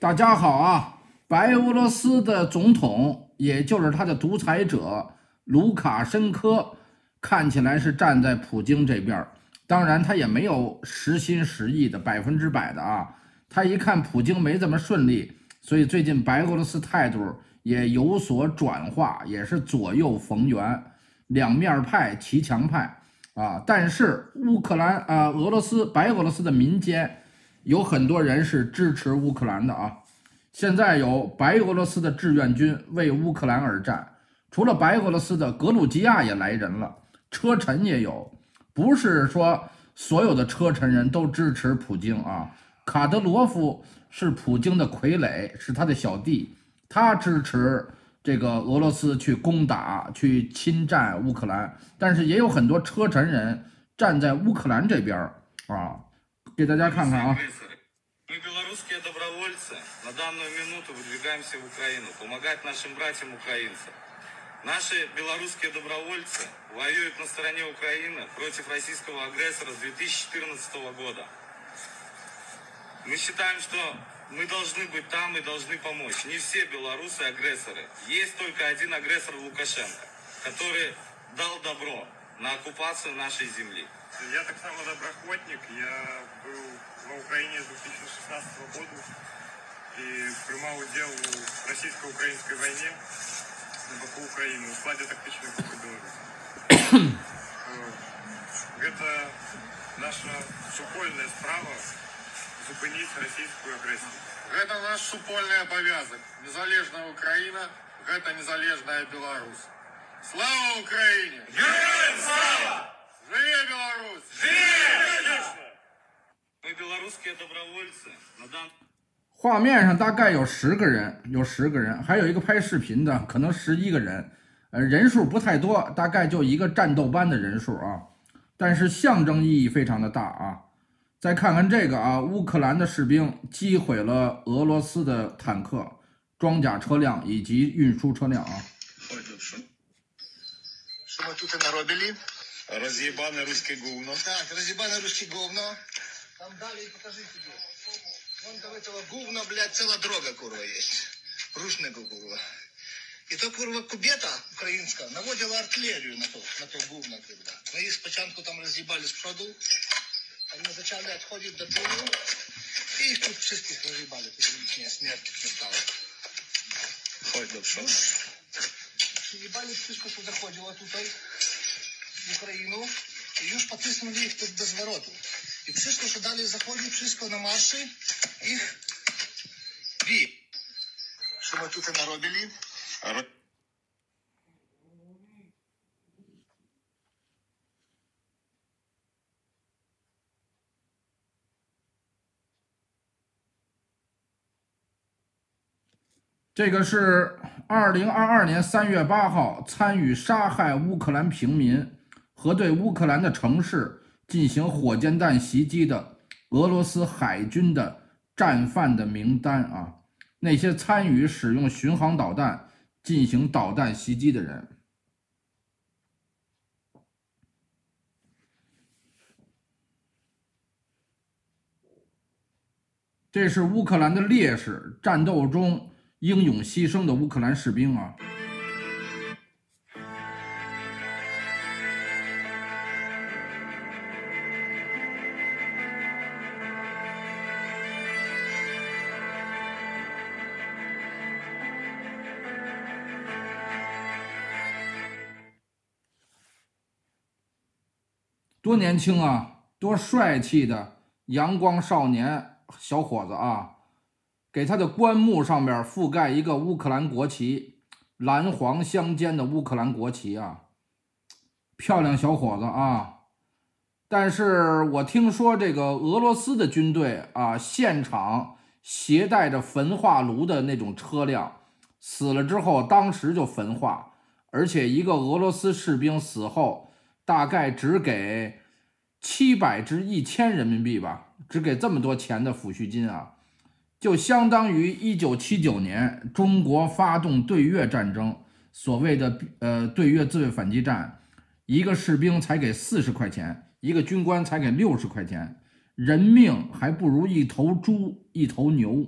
大家好啊！白俄罗斯的总统，也就是他的独裁者卢卡申科，看起来是站在普京这边。当然，他也没有实心实意的百分之百的啊。他一看普京没这么顺利，所以最近白俄罗斯态度也有所转化，也是左右逢源，两面派，骑墙派啊。但是乌克兰啊，俄罗斯白俄罗斯的民间。有很多人是支持乌克兰的啊！现在有白俄罗斯的志愿军为乌克兰而战，除了白俄罗斯的格鲁吉亚也来人了，车臣也有。不是说所有的车臣人都支持普京啊。卡德罗夫是普京的傀儡，是他的小弟，他支持这个俄罗斯去攻打、去侵占乌克兰。但是也有很多车臣人站在乌克兰这边啊。给大家看看啊。Мы белорусские добровольцы на данную минуту выдвигаемся в Украину, помогать нашим братьям украинцам. Наши белорусские добровольцы воюют на стороне Украины против российского агрессора с 2014 года. Мы считаем, что мы должны быть там и должны помочь. Не все белорусы агрессоры. Есть только один агрессор Лукашенко, который дал добро на оккупацию нашей земли. Я таксама добраахвотнік, я был ва Украине с 2016 года и прымаў удзел у российско-украинской вайне на боку Украины. у складзе тактычнай групы беларусі. Гэта э, наша супольная справа зупыніць российскую агрессию. Это наш супольны абавязак. Незалежная Украина. Это незалежная Беларусь. Слава Украине! Героям 画面上大概有十个人，有十个人，还有一个拍视频的，可能十一个人，呃，人数不太多，大概就一个战斗班的人数啊，但是象征意义非常的大啊。再看看这个啊，乌克兰的士兵击毁了俄罗斯的坦克、装甲车辆以及运输车辆啊。Вон там этого гувна, блядь, целая дрога, курва, есть. Рушного гувна. И то, курва, кубета украинская, наводила артиллерию на то, на то гувна, тогда. Ми їх спочатку там роз'їбали с проду, вони почали відходити до тилу, и их тут всіх роз'їбали, тоді їхня смерть не стала. Хоть до пшоку. Їбали всіх, що заходило тут, в Україну, і ж потиснули їх тут до звороту. I wszystko, co dalej zachodzi, wszystko na marszy, ich bije. Co my tutaj 这个是二零二二年三月八号参与杀害乌克兰平民和对乌克兰的城市进行火箭弹袭击的俄罗斯海军的战犯的名单啊，那些参与使用巡航导弹进行导弹袭击的人。这是乌克兰的烈士，战斗中英勇牺牲的乌克兰士兵啊！多年轻啊，多帅气的阳光少年小伙子啊！给他的棺木上面覆盖一个乌克兰国旗，蓝黄相间的乌克兰国旗啊，漂亮小伙子啊！但是我听说这个俄罗斯的军队啊，现场携带着焚化炉的那种车辆，死了之后当时就焚化，而且一个俄罗斯士兵死后，大概只给七百至一千人民币吧，只给这么多钱的抚恤金啊！就相当于一九七九年中国发动对越战争，所谓的呃对越自卫反击战，一个士兵才给四十块钱，一个军官才给六十块钱，人命还不如一头猪一头牛。